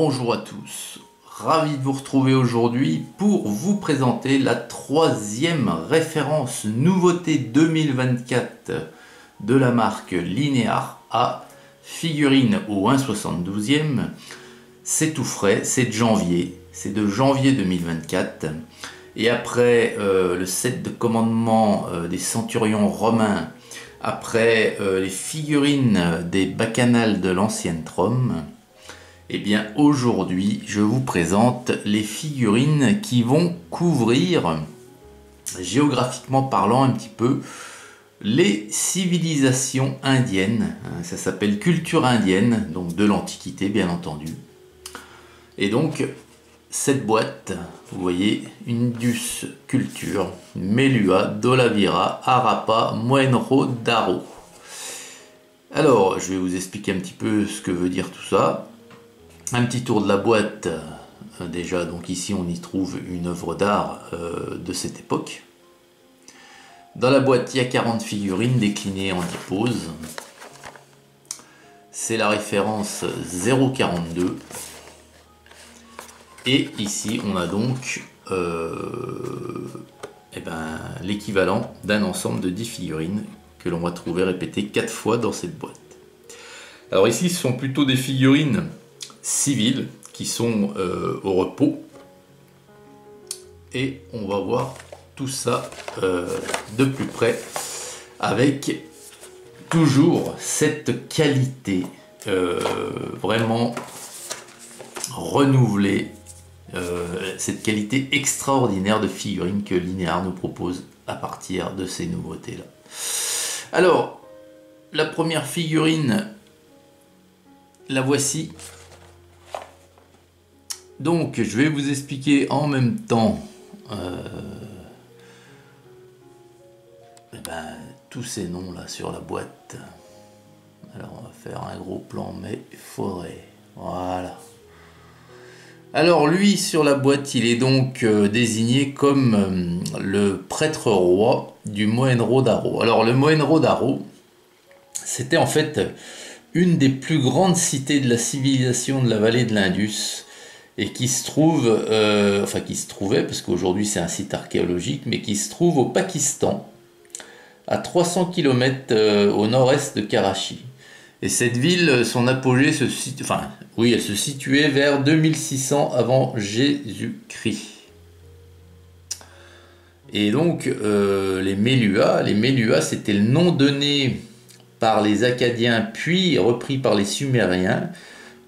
Bonjour à tous, ravi de vous retrouver aujourd'hui pour vous présenter la troisième référence nouveauté 2024 de la marque Linear A, figurine au 1,72e. C'est tout frais, c'est de janvier, c'est de janvier 2024. Et après euh, le set de commandement euh, des centurions romains, après euh, les figurines des bacchanales de l'ancienne Trome, eh bien aujourd'hui je vous présente les figurines qui vont couvrir géographiquement parlant un petit peu les civilisations indiennes. Ça s'appelle culture indienne, donc de l'Antiquité bien entendu. Et donc cette boîte, vous voyez, Indus Culture, Melua, Dolavira, Arapa, Moenro, Daro. Alors, je vais vous expliquer un petit peu ce que veut dire tout ça. Un petit tour de la boîte. Euh, déjà, donc ici, on y trouve une œuvre d'art euh, de cette époque. Dans la boîte, il y a 40 figurines déclinées en 10 poses. C'est la référence 042. Et ici, on a donc euh, eh ben, l'équivalent d'un ensemble de 10 figurines que l'on va trouver répétées 4 fois dans cette boîte. Alors ici, ce sont plutôt des figurines civiles qui sont euh, au repos. Et on va voir tout ça euh, de plus près avec toujours cette qualité euh, vraiment renouvelée, cette qualité extraordinaire de figurines que Linear nous propose à partir de ces nouveautés-là. Alors, la première figurine, la voici. Donc, je vais vous expliquer en même temps euh, eh ben, tous ces noms là sur la boîte. Alors, on va faire un gros plan, mais faudrait. Voilà. Alors, lui, sur la boîte, il est donc euh, désigné comme euh, le prêtre roi du Mohenro Daro. Alors, le Mohenro Daro, c'était en fait une des plus grandes cités de la civilisation de la vallée de l'Indus et qui se trouve, euh, enfin qui se trouvait, parce qu'aujourd'hui c'est un site archéologique, mais qui se trouve au Pakistan, à 300 km euh, au nord-est de Karachi. Et cette ville, son apogée se situe, enfin, oui, elle se situait vers 2600 avant Jésus-Christ. Et donc, euh, les Mélua, les Mélua, c'était le nom donné par les Acadiens, puis repris par les Sumériens,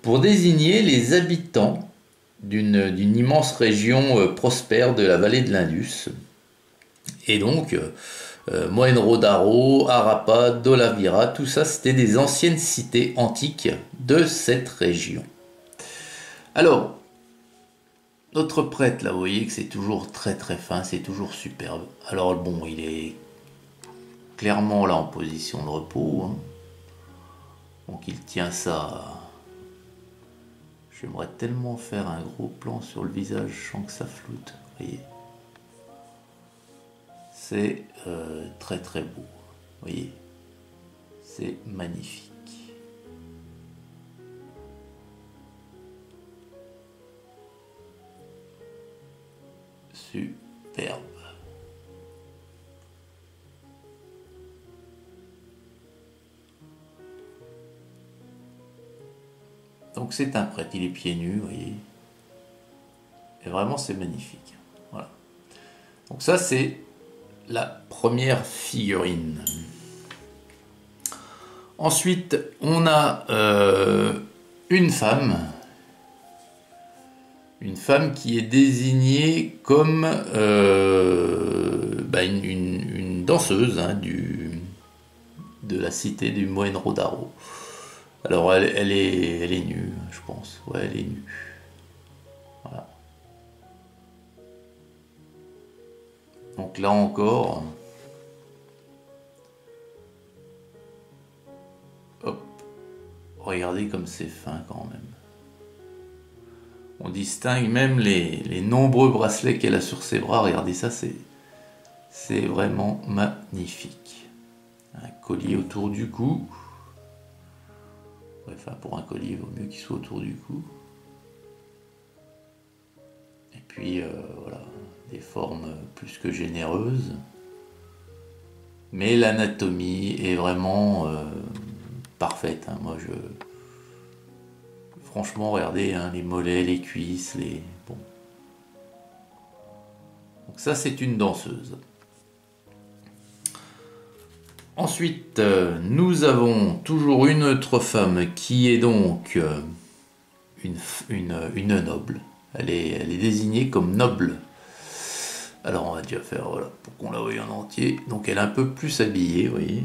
pour désigner les habitants d'une immense région euh, prospère de la vallée de l'Indus. Et donc, euh, euh, Mohenro-Daro, Harappa, Dolavira, tout ça, c'était des anciennes cités antiques de cette région. Alors, notre prêtre, là, vous voyez que c'est toujours très très fin, c'est toujours superbe. Alors, bon, il est clairement là en position de repos. Hein. Donc, il tient ça J'aimerais tellement faire un gros plan sur le visage sans que ça floute. voyez C'est euh, très très beau. voyez C'est magnifique. Superbe. Donc c'est un prêtre, il est pieds nus, vous voyez. Et vraiment c'est magnifique. Voilà. Donc ça c'est la première figurine. Ensuite, on a euh, une femme, une femme qui est désignée comme euh, bah, une, danseuse hein, du, de la cité du Mohenro-Daro. Alors elle, est, elle est nue, je pense. Ouais, elle est nue. Voilà. Donc là encore, hop, regardez comme c'est fin quand même. On distingue même les, nombreux bracelets qu'elle a sur ses bras. Regardez ça, c'est, c'est vraiment magnifique. Un collier autour du cou. Enfin, pour un collier, il vaut mieux qu'il soit autour du cou. puis voilà, des formes plus que généreuses. Mais l'anatomie est vraiment parfaite. Hein. Moi, je. Franchement, regardez hein, les mollets, les cuisses, les. Bon. Donc, ça, c'est une danseuse. Ensuite, euh, nous avons toujours une autre femme qui est donc euh, une, une, noble. Elle est, elle est, désignée comme noble. Alors on va déjà faire voilà, pour qu'on la voie en entier. Donc elle est un peu plus habillée, vous voyez.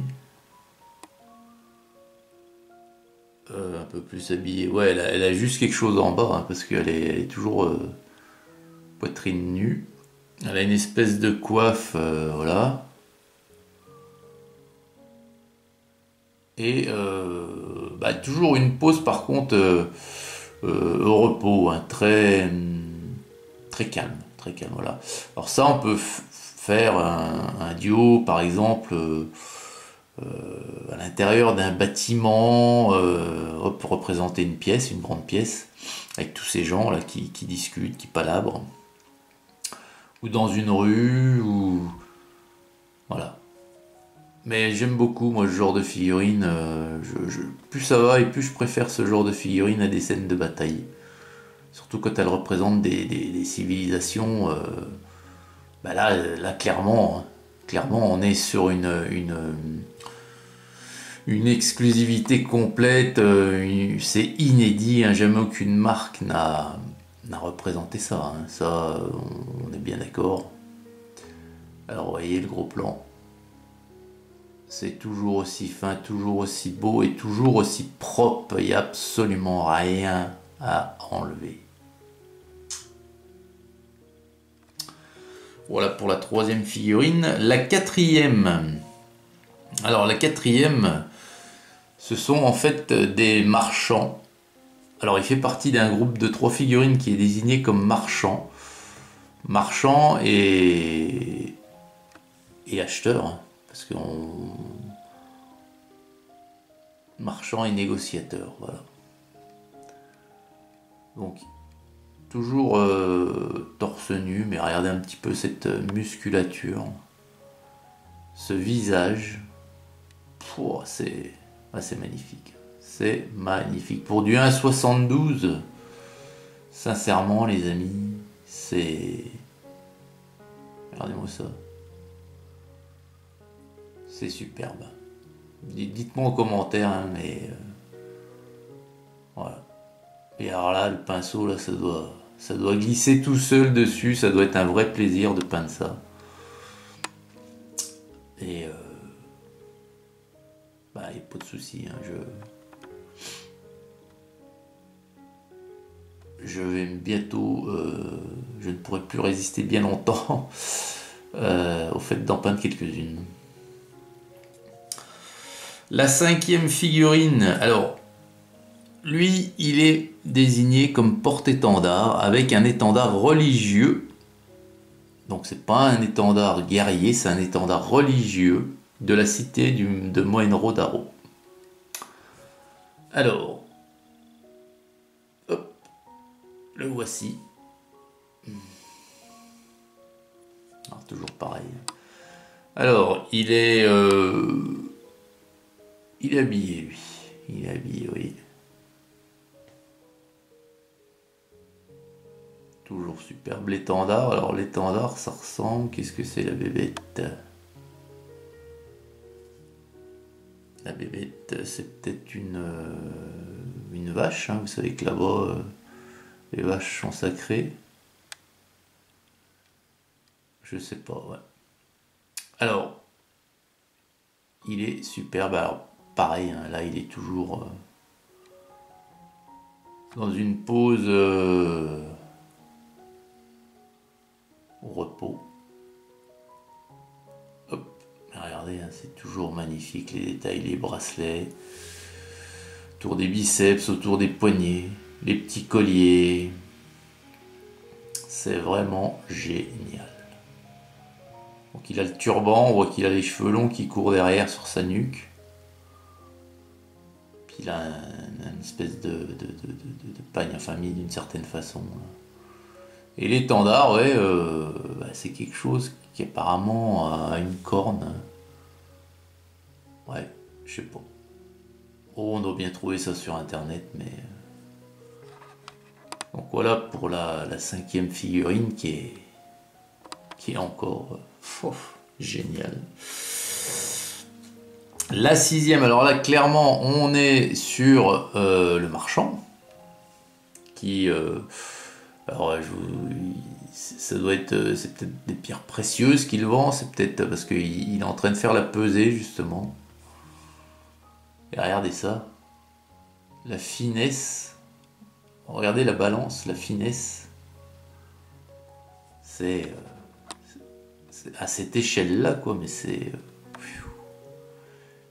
Euh, un peu plus habillée. Ouais, elle a, juste quelque chose en bas hein, parce qu'elle est, toujours poitrine nue. Elle a une espèce de coiffe, voilà. Et euh, bah, toujours une pause par contre euh, euh, au repos, hein, très, très calme, très calme. Alors ça, on peut faire un, duo, par exemple, à l'intérieur d'un bâtiment, pour représenter une pièce, une grande pièce, avec tous ces gens là qui, discutent, qui palabrent, ou dans une rue, ou. Mais j'aime beaucoup, moi, ce genre de figurine. Euh, plus ça va et plus je préfère ce genre de figurine à des scènes de bataille. Surtout quand elles représentent des, civilisations. Euh, bah là, là, clairement, hein. clairement, on est sur une, une, exclusivité complète. Euh, c'est inédit. Hein. jamais aucune marque n'a représenté ça. Hein. Ça, on est bien d'accord. Alors, vous voyez le gros plan c'est toujours aussi fin, toujours aussi beau et toujours aussi propre. Il n'y a absolument rien à enlever. Voilà pour la troisième figurine. La quatrième. Alors la quatrième, ce sont en fait des marchands. Alors il fait partie d'un groupe de trois figurines qui est désigné comme marchand. Marchand et, et acheteur. Parce qu'on. Marchand et négociateur, voilà. Donc, toujours euh, torse nu, mais regardez un petit peu cette musculature, ce visage. C'est ah, c'est magnifique. C'est magnifique. Pour du 1,72, sincèrement, les amis, c'est. Regardez-moi ça. C'est superbe. Dites-moi en commentaire, hein, mais euh, voilà. Et alors là, le pinceau, là, ça doit, ça doit glisser tout seul dessus. Ça doit être un vrai plaisir de peindre ça. Et euh, bah, il a pas de souci. Hein, je, je vais bientôt, euh, je ne pourrai plus résister bien longtemps au fait d'en peindre quelques-unes. La cinquième figurine, alors, lui, il est désigné comme porte-étendard avec un étendard religieux. Donc c'est pas un étendard guerrier, c'est un étendard religieux de la cité de Mohenro-Daro. Alors, hop, le voici. Alors, toujours pareil. Alors, il est euh, il est habillé, lui. Il est habillé, oui. Toujours superbe. L'étendard, alors l'étendard, ça ressemble. Qu'est-ce que c'est la bébête? La bébête, c'est peut-être une, euh, vache. Hein. Vous savez que là-bas, euh, les vaches sont sacrées. Je sais pas, ouais. Alors, il est superbe. Pareil, hein, là il est toujours euh, dans une pause euh, au repos. Hop, regardez, hein, c'est toujours magnifique les détails, les bracelets, autour des biceps, autour des poignets, les petits colliers. C'est vraiment génial. Donc il a le turban, on voit qu'il a les cheveux longs qui courent derrière sur sa nuque il a une espèce de, pagne en famille d'une certaine façon. Et l'étendard, ouais, euh, bah, c'est quelque chose qui apparemment a une corne. Ouais, je sais pas. Oh, on doit bien trouver ça sur internet, mais. Euh. Donc voilà pour la, cinquième figurine qui est. qui est encore. Euh, génial. La sixième, alors là clairement on est sur le marchand qui alors, ça doit être, euh, c'est peut-être des pierres précieuses qu'il vend, c'est peut-être parce qu'il est en train de faire la pesée justement. Et regardez ça, la finesse. Regardez la balance, la finesse. C'est euh, à cette échelle-là, quoi, mais c'est.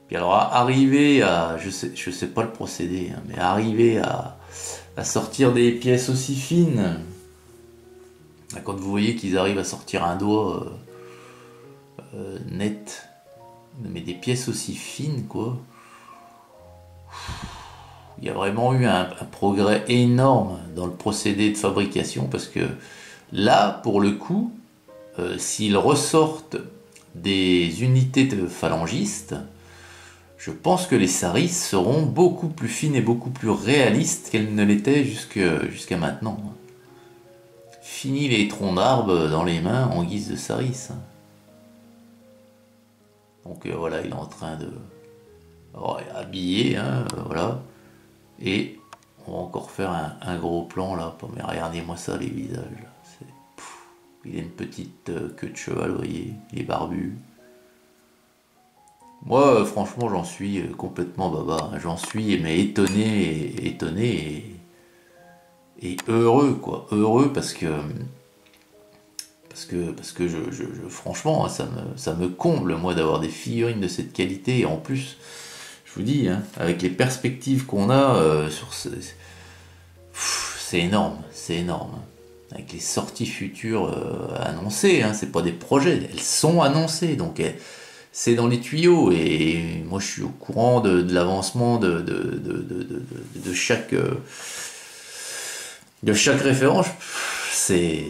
Puis alors, arriver à. Je sais, je sais pas le procédé, hein, mais arriver à sortir des pièces aussi fines. Quand vous voyez qu'ils arrivent à sortir un doigt euh, euh, net, mais des pièces aussi fines, quoi. Il y a vraiment eu un, progrès énorme dans le procédé de fabrication parce que là, pour le coup, euh, s'ils ressortent des unités de phalangistes, je pense que les saris seront beaucoup plus fines et beaucoup plus réalistes qu'elles ne l'étaient jusqu'à maintenant. Fini les troncs d'arbres dans les mains en guise de saris. Donc euh, voilà, il est en train de habiller, hein, voilà. Et on va encore faire un, gros plan là. Mais regardez-moi ça, les visages. il a une petite euh, queue de cheval, vous voyez. Il est barbu. Moi, euh, franchement, j'en suis euh, complètement baba. J'en suis mais étonné, étonné et, heureux, quoi. Heureux parce que parce que parce que je, franchement, ça me ça me comble moi d'avoir des figurines de cette qualité et en plus, je vous dis, hein, avec les perspectives qu'on a euh, sur ce, c'est énorme, c'est énorme. Avec les sorties futures annoncées, hein, c'est pas des projets, elles sont annoncées, donc c'est dans les tuyaux. Et moi je suis au courant de, l'avancement de, de, chaque de chaque référence. C'est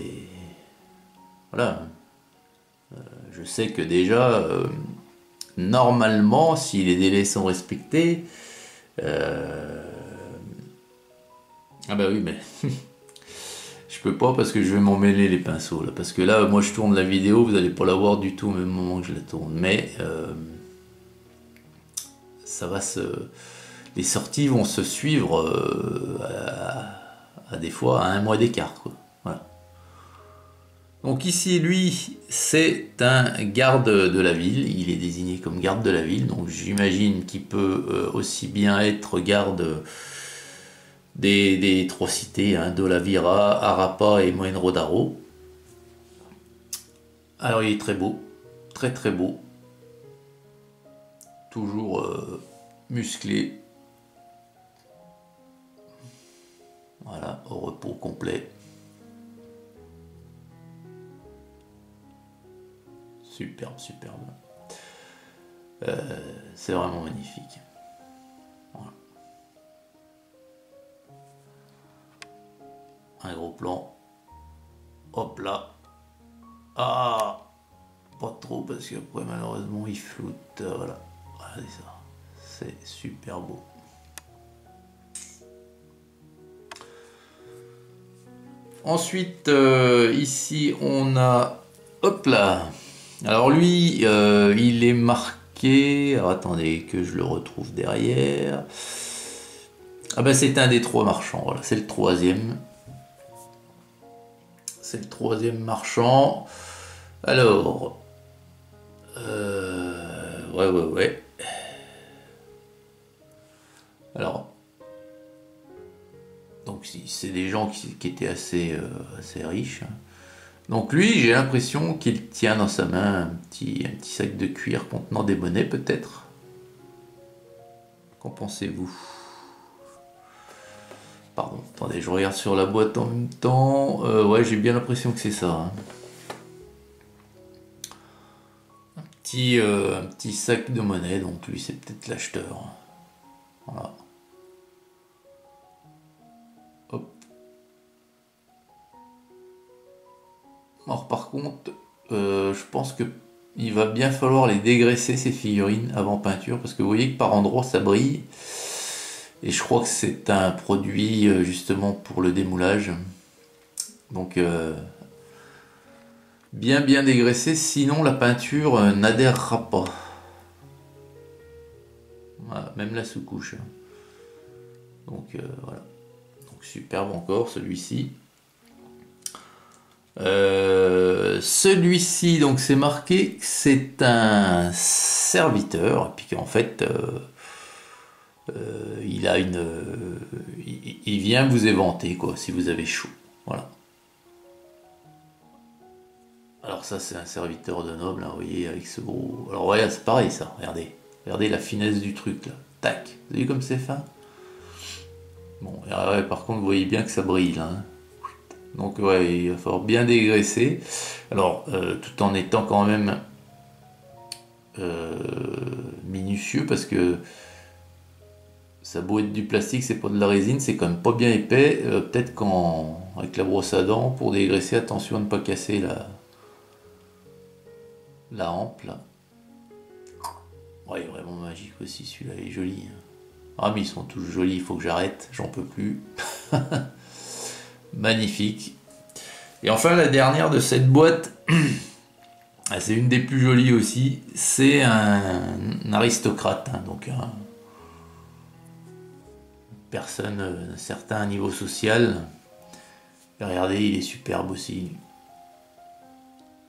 voilà. Euh, je sais que déjà euh, normalement si les délais sont respectés euh, ah bah oui mais peux pas parce que je vais m'en mêler les pinceaux là. Parce que là, moi je tourne la vidéo, vous n'allez pas la voir du tout au même moment que je la tourne. Mais euh, ça va se. Les sorties vont se suivre euh, à, des fois à un mois d'écart. Voilà. Donc ici, lui, c'est un garde de la ville. Il est désigné comme garde de la ville. Donc j'imagine qu'il peut euh, aussi bien être garde des, trois cités, hein, Dolavira, Arapa et Mohenrodaro. Alors il est très beau, très très beau, toujours euh, musclé. Voilà, au repos complet. Superbe, superbe. Euh, c'est vraiment magnifique. Un gros plan. Hop là. Ah Pas trop parce qu'après malheureusement il floute. Euh, voilà. C'est super beau. Ensuite, euh, ici on a. Hop là Alors lui, euh, il est marqué. Attendez que je le retrouve derrière. Ah ben c'est un des trois marchands, voilà, c'est le troisième c'est le troisième marchand. Alors, euh, ouais, ouais, ouais. Alors, donc c'est des gens qui, étaient assez, euh, assez riches. Hein. Donc lui, j'ai l'impression qu'il tient dans sa main un petit, un petit sac de cuir contenant des monnaies peut-être? Qu'en pensez-vous? Pardon, attendez, je regarde sur la boîte en même temps. Euh, ouais, j'ai bien l'impression que c'est ça. Hein. Un, petit, euh, un petit sac de monnaie, donc lui c'est peut-être l'acheteur. Voilà. Hop. Alors par contre, euh, je pense que il va bien falloir les dégraisser ces figurines avant peinture parce que vous voyez que par endroits ça brille et je crois que c'est un produit euh, justement pour le démoulage. Donc euh, bien bien dégraissé. Sinon la peinture n'adhérera pas. Même la sous-couche. Donc voilà. Donc superbe encore celui-ci. Euh, celui-ci, donc c'est marqué, c'est un serviteur, et puis qu'en fait, euh, euh, il a une, il, vient vous éventer quoi, si vous avez chaud, voilà. Alors ça, c'est un serviteur de noble, hein, vous voyez, avec ce gros. Alors ouais, c'est pareil ça. Regardez, regardez la finesse du truc là. Tac, vous voyez comme c'est fin? Bon, par contre, vous voyez bien que ça brille. Hein. Donc ouais, il va falloir bien dégraisser. Alors, euh, tout en étant quand même euh, minutieux parce que ça beau être du plastique, c'est pas de la résine, c'est quand même pas bien épais. Euh, peut-être qu'avec la brosse à dents, pour dégraisser, attention à ne pas casser la, la hampe là. Ouais, vraiment magique aussi, celui-là il est joli. Hein. Ah mais ils sont tous jolis, il faut que j'arrête, j'en peux plus. Magnifique. Et enfin, la dernière de cette boîte, ah, c'est une des plus jolies aussi, c'est un, aristocrate, hein, donc une personne d'un certain niveau social. regardez, il est superbe aussi.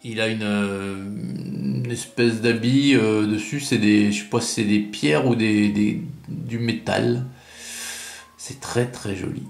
Il a une, espèce d'habit euh, dessus, c'est des, je sais pas c'est des pierres ou des, du métal. C'est très très joli.